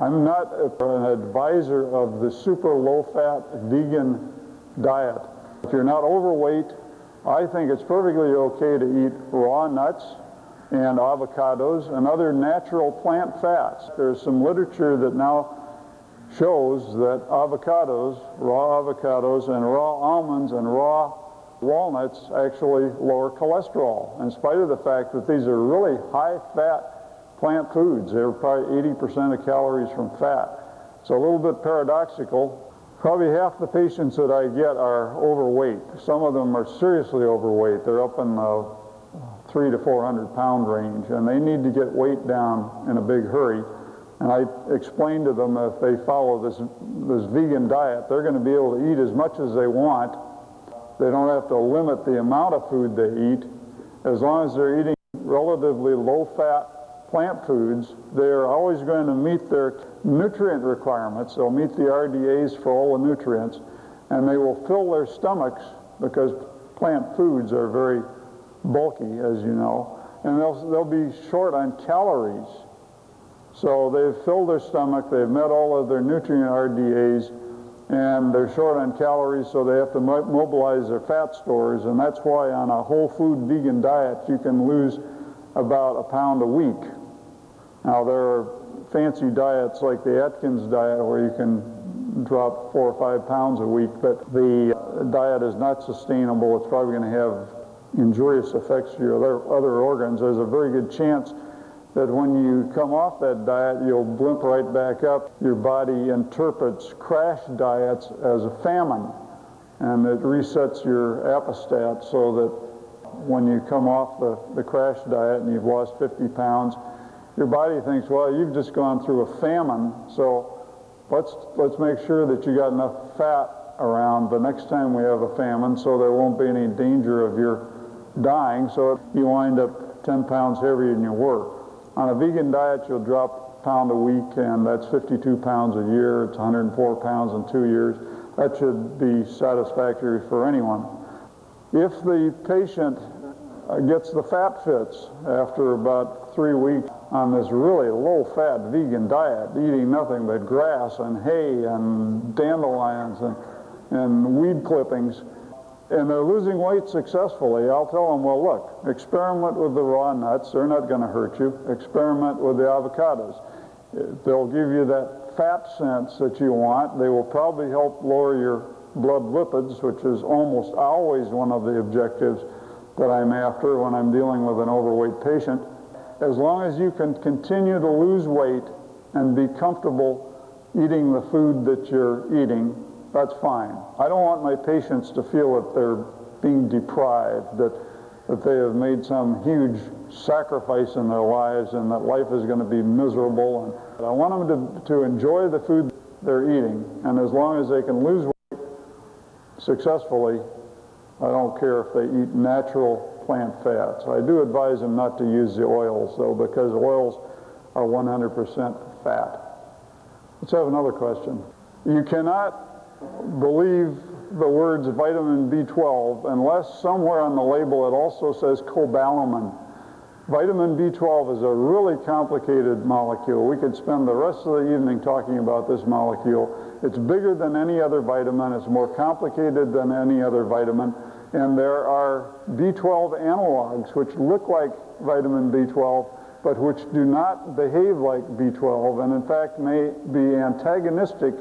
I'm not an advisor of the super low-fat vegan diet. If you're not overweight, I think it's perfectly okay to eat raw nuts and avocados and other natural plant fats. There's some literature that now shows that avocados, raw avocados and raw almonds and raw walnuts actually lower cholesterol in spite of the fact that these are really high-fat plant foods. They're probably 80% of calories from fat. So a little bit paradoxical. Probably half the patients that I get are overweight. Some of them are seriously overweight. They're up in the three to 400 pound range, and they need to get weight down in a big hurry. And I explained to them that if they follow this, this vegan diet, they're going to be able to eat as much as they want. They don't have to limit the amount of food they eat. As long as they're eating relatively low-fat plant foods, they're always going to meet their nutrient requirements. They'll meet the RDAs for all the nutrients, and they will fill their stomachs because plant foods are very bulky, as you know, and they'll, they'll be short on calories. So they've filled their stomach, they've met all of their nutrient RDAs, and they're short on calories, so they have to mobilize their fat stores, and that's why on a whole food vegan diet you can lose about a pound a week. Now there are fancy diets like the Atkins diet where you can drop four or five pounds a week, but the uh, diet is not sustainable. It's probably going to have injurious effects to your other, other organs. There's a very good chance that when you come off that diet, you'll blimp right back up. Your body interprets crash diets as a famine, and it resets your appestat so that when you come off the, the crash diet and you've lost 50 pounds, your body thinks, well, you've just gone through a famine, so let's, let's make sure that you got enough fat around the next time we have a famine so there won't be any danger of your dying, so you wind up 10 pounds heavier than you were. On a vegan diet, you'll drop a pound a week, and that's 52 pounds a year. It's 104 pounds in two years. That should be satisfactory for anyone. If the patient uh, gets the fat fits after about three weeks on this really low-fat vegan diet, eating nothing but grass and hay and dandelions and, and weed clippings, and they're losing weight successfully, I'll tell them, well, look, experiment with the raw nuts. They're not going to hurt you. Experiment with the avocados. They'll give you that fat sense that you want. They will probably help lower your blood lipids, which is almost always one of the objectives that I'm after when I'm dealing with an overweight patient. As long as you can continue to lose weight and be comfortable eating the food that you're eating, that's fine. I don't want my patients to feel that they're being deprived, that, that they have made some huge sacrifice in their lives and that life is going to be miserable. And I want them to, to enjoy the food they're eating. And as long as they can lose weight successfully, I don't care if they eat natural plant fats. I do advise them not to use the oils, though, because oils are 100% fat. Let's have another question. You cannot believe the words vitamin B12 unless somewhere on the label it also says cobalamin. Vitamin B12 is a really complicated molecule. We could spend the rest of the evening talking about this molecule. It's bigger than any other vitamin. It's more complicated than any other vitamin. And there are B12 analogs which look like vitamin B12 but which do not behave like B12 and in fact may be antagonistic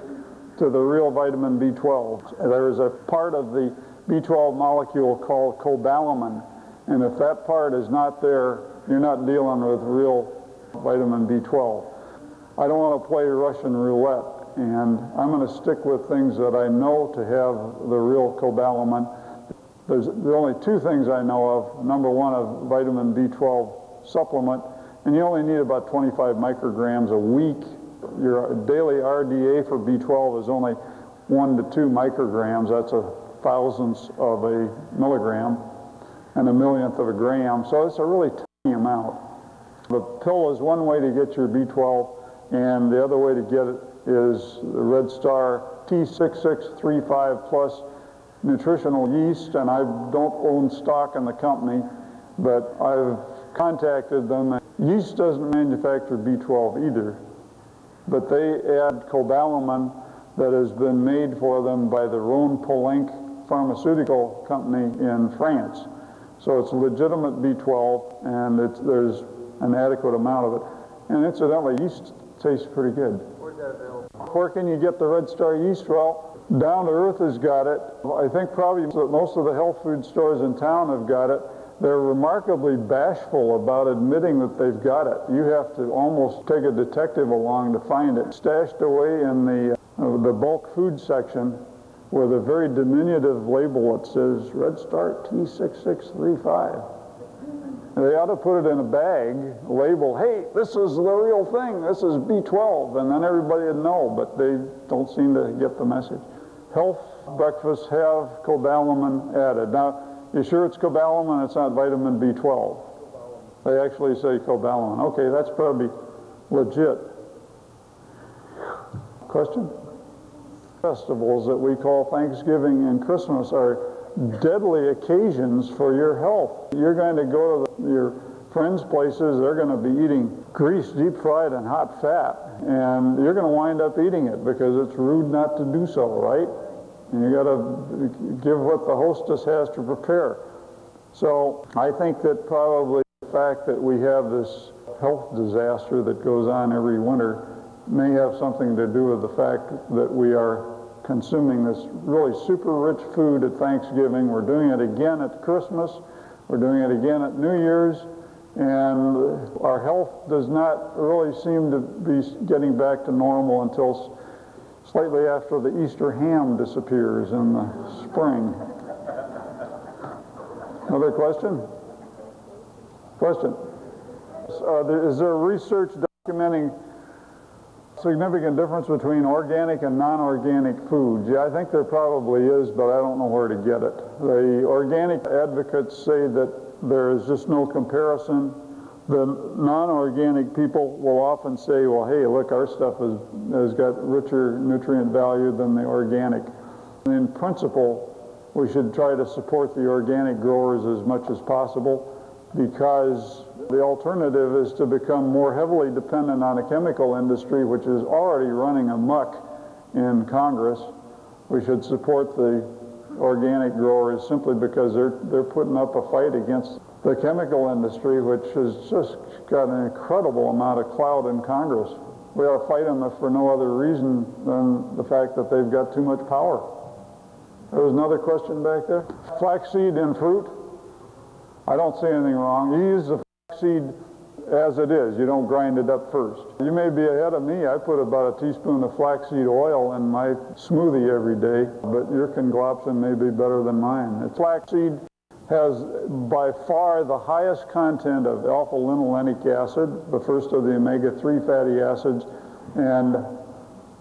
to the real vitamin B12. There is a part of the B12 molecule called cobalamin, and if that part is not there, you're not dealing with real vitamin B12. I don't want to play Russian roulette, and I'm going to stick with things that I know to have the real cobalamin. There's the only two things I know of. Number one, a vitamin B12 supplement, and you only need about 25 micrograms a week your daily RDA for B12 is only one to two micrograms. That's a thousandth of a milligram and a millionth of a gram. So it's a really tiny amount. The pill is one way to get your B12, and the other way to get it is the Red Star T6635 plus nutritional yeast, and I don't own stock in the company, but I've contacted them. Yeast doesn't manufacture B12 either but they add cobalamin that has been made for them by the Rhone-Poulenc pharmaceutical company in France. So it's legitimate B12, and it's, there's an adequate amount of it. And incidentally, yeast tastes pretty good. Where's that available? Where can you get the Red Star yeast? Well, Down to Earth has got it. I think probably most of the health food stores in town have got it they're remarkably bashful about admitting that they've got it. You have to almost take a detective along to find it. Stashed away in the uh, the bulk food section with a very diminutive label that says Red Star T6635. They ought to put it in a bag, label, hey, this is the real thing, this is B12, and then everybody would know, but they don't seem to get the message. Health breakfasts have cobalamin added. Now, you sure it's cobalamin, it's not vitamin B12? They actually say cobalamin. Okay, that's probably legit. Question? Festivals that we call Thanksgiving and Christmas are deadly occasions for your health. You're going to go to the, your friends' places, they're going to be eating grease, deep fried, and hot fat, and you're going to wind up eating it because it's rude not to do so, right? And you got to give what the hostess has to prepare. So I think that probably the fact that we have this health disaster that goes on every winter may have something to do with the fact that we are consuming this really super rich food at Thanksgiving. We're doing it again at Christmas. We're doing it again at New Year's. And our health does not really seem to be getting back to normal until slightly after the Easter ham disappears in the spring. Another question? Question. Uh, there, is there research documenting significant difference between organic and non-organic foods? Yeah, I think there probably is, but I don't know where to get it. The organic advocates say that there is just no comparison. The non-organic people will often say, well, hey, look, our stuff is, has got richer nutrient value than the organic. In principle, we should try to support the organic growers as much as possible because the alternative is to become more heavily dependent on a chemical industry which is already running amuck in Congress. We should support the organic growers simply because they're, they're putting up a fight against the chemical industry which has just got an incredible amount of clout in Congress. We ought to fight them for no other reason than the fact that they've got too much power. There was another question back there. Flaxseed in fruit. I don't see anything wrong. You use the seed as it is. You don't grind it up first. You may be ahead of me. I put about a teaspoon of flaxseed oil in my smoothie every day, but your conglopsin may be better than mine. The flaxseed has by far the highest content of alpha-linolenic acid, the first of the omega-3 fatty acids, and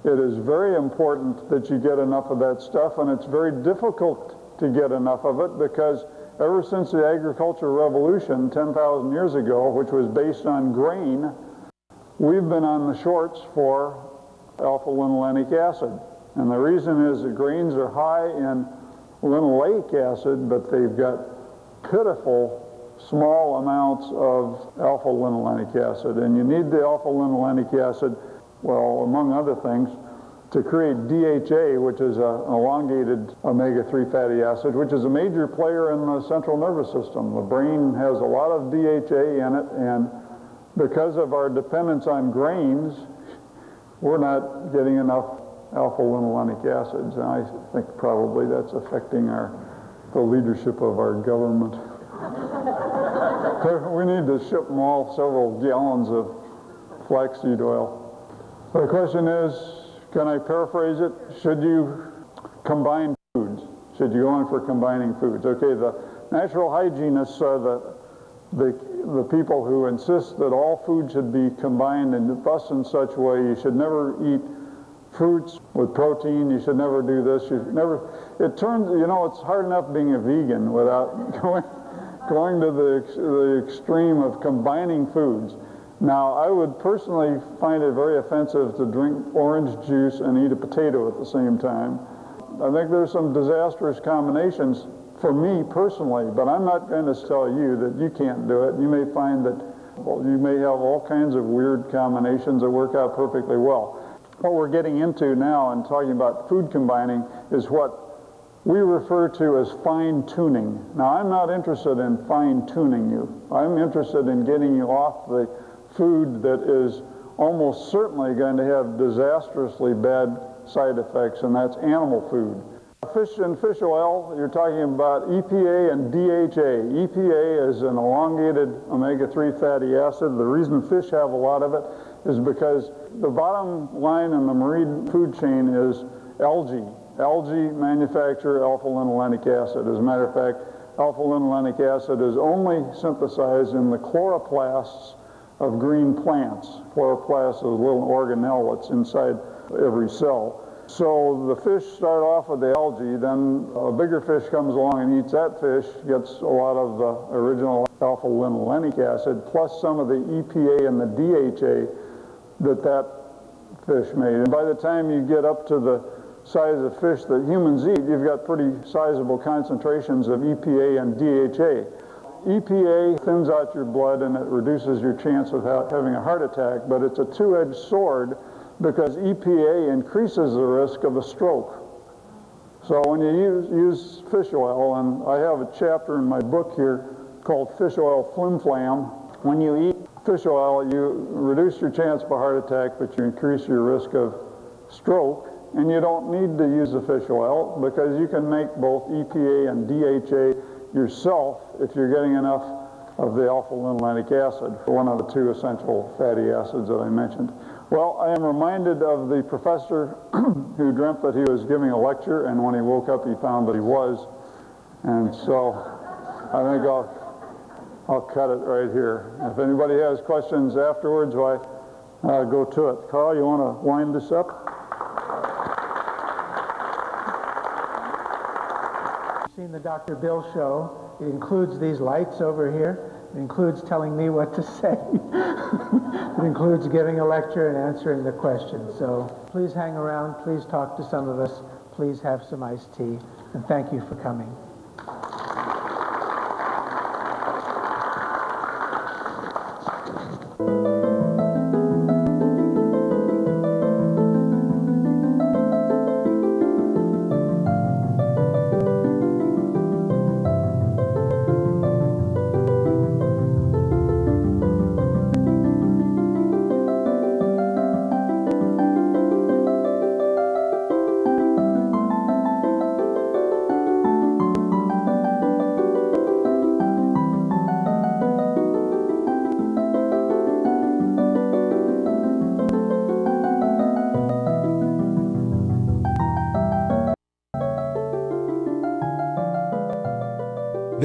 it is very important that you get enough of that stuff, and it's very difficult to get enough of it because ever since the agricultural revolution 10,000 years ago, which was based on grain, we've been on the shorts for alpha-linolenic acid. And the reason is that grains are high in linoleic acid, but they've got pitiful small amounts of alpha-linolenic acid. And you need the alpha-linolenic acid, well, among other things, to create DHA, which is an elongated omega-3 fatty acid, which is a major player in the central nervous system. The brain has a lot of DHA in it, and because of our dependence on grains, we're not getting enough alpha-linolenic acids, and I think probably that's affecting our the leadership of our government. we need to ship them all several gallons of flaxseed oil. The question is, can I paraphrase it? Should you combine foods? Should you go in for combining foods? Okay, the natural hygienists are the, the, the people who insist that all food should be combined and thus in such a way you should never eat fruits with protein, you should never do this, you never, it turns, you know, it's hard enough being a vegan without going, going to the, the extreme of combining foods. Now, I would personally find it very offensive to drink orange juice and eat a potato at the same time. I think there's some disastrous combinations for me personally, but I'm not going to tell you that you can't do it. You may find that well, you may have all kinds of weird combinations that work out perfectly well. What we're getting into now and talking about food combining is what we refer to as fine tuning. Now, I'm not interested in fine tuning you. I'm interested in getting you off the food that is almost certainly going to have disastrously bad side effects, and that's animal food. Fish and fish oil, you're talking about EPA and DHA. EPA is an elongated omega-3 fatty acid. The reason fish have a lot of it is because the bottom line in the marine food chain is algae. Algae manufacture alpha-linolenic acid. As a matter of fact, alpha-linolenic acid is only synthesized in the chloroplasts of green plants. Chloroplast is little organelle that's inside every cell. So the fish start off with the algae, then a bigger fish comes along and eats that fish, gets a lot of the original alpha-linolenic acid, plus some of the EPA and the DHA that that fish made. And by the time you get up to the size of fish that humans eat, you've got pretty sizable concentrations of EPA and DHA. EPA thins out your blood and it reduces your chance of ha having a heart attack, but it's a two-edged sword because EPA increases the risk of a stroke. So when you use, use fish oil, and I have a chapter in my book here called Fish Oil Flim Flam, when you eat fish oil, you reduce your chance of a heart attack, but you increase your risk of stroke. And you don't need to use the fish oil because you can make both EPA and DHA yourself if you're getting enough of the alpha-linolenic acid, one of the two essential fatty acids that I mentioned. Well, I am reminded of the professor who dreamt that he was giving a lecture, and when he woke up, he found that he was. And so I think I'll, I'll cut it right here. If anybody has questions afterwards, why, uh, go to it. Carl, you want to wind this up? The Dr. Bill show. It includes these lights over here. It includes telling me what to say. it includes giving a lecture and answering the questions. So please hang around. Please talk to some of us. Please have some iced tea. And thank you for coming.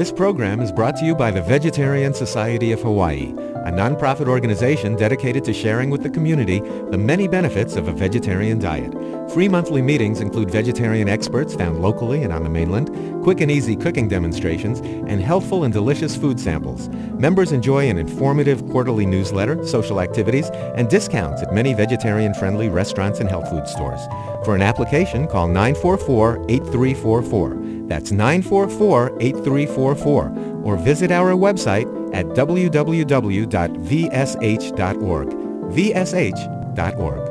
This program is brought to you by the Vegetarian Society of Hawaii, a nonprofit organization dedicated to sharing with the community the many benefits of a vegetarian diet. Free monthly meetings include vegetarian experts found locally and on the mainland, quick and easy cooking demonstrations, and healthful and delicious food samples. Members enjoy an informative quarterly newsletter, social activities, and discounts at many vegetarian-friendly restaurants and health food stores. For an application, call 944-8344. That's 944-8344 or visit our website at www.vsh.org. vsh.org.